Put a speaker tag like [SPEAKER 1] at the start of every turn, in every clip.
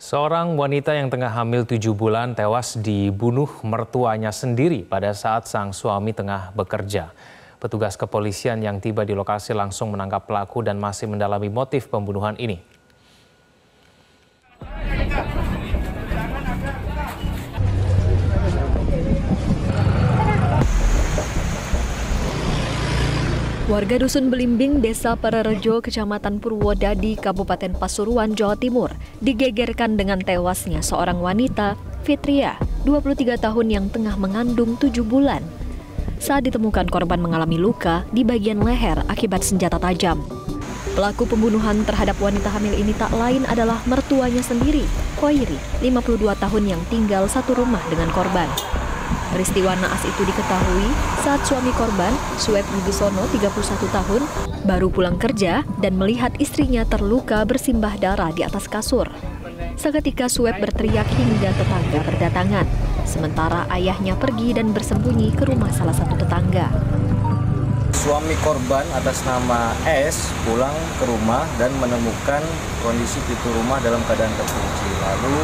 [SPEAKER 1] Seorang wanita yang tengah hamil tujuh bulan tewas dibunuh mertuanya sendiri pada saat sang suami tengah bekerja. Petugas kepolisian yang tiba di lokasi langsung menangkap pelaku dan masih mendalami motif pembunuhan ini.
[SPEAKER 2] Warga Dusun Belimbing, Desa Pararejo, Kecamatan Purwodadi, Kabupaten Pasuruan, Jawa Timur, digegerkan dengan tewasnya seorang wanita, Fitria, 23 tahun yang tengah mengandung 7 bulan. Saat ditemukan korban mengalami luka di bagian leher akibat senjata tajam. Pelaku pembunuhan terhadap wanita hamil ini tak lain adalah mertuanya sendiri, Koiri, 52 tahun yang tinggal satu rumah dengan korban. Peristiwa naas itu diketahui saat suami korban, Sueb Wibisono, 31 tahun, baru pulang kerja dan melihat istrinya terluka bersimbah darah di atas kasur. Seketika Sueb berteriak hingga tetangga berdatangan, sementara ayahnya pergi dan bersembunyi ke rumah salah satu tetangga.
[SPEAKER 3] Suami korban atas nama S pulang ke rumah dan menemukan kondisi pintu rumah dalam keadaan terkunci. Lalu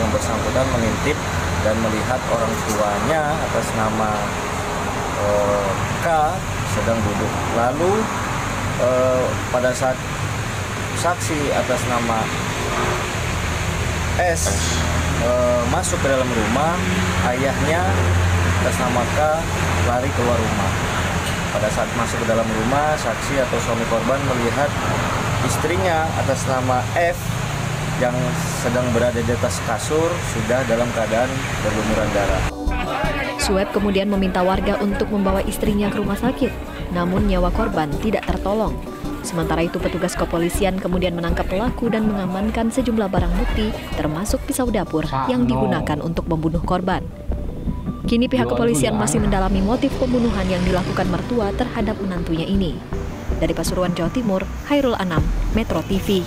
[SPEAKER 3] yang bersangkutan mengintip dan melihat orang tuanya atas nama uh, K sedang duduk. Lalu uh, pada saat saksi atas nama S uh, masuk ke dalam rumah, ayahnya atas nama K lari keluar rumah. Pada saat masuk ke dalam rumah, saksi atau suami korban melihat istrinya atas nama F yang sedang berada di atas kasur sudah dalam keadaan berlumuran darah.
[SPEAKER 2] Sueb kemudian meminta warga untuk membawa istrinya ke rumah sakit, namun nyawa korban tidak tertolong. Sementara itu petugas kepolisian kemudian menangkap pelaku dan mengamankan sejumlah barang bukti termasuk pisau dapur yang digunakan untuk membunuh korban. Kini pihak kepolisian masih mendalami motif pembunuhan yang dilakukan mertua terhadap menantunya ini. Dari Pasuruan, Jawa Timur, Hairul Anam, Metro TV.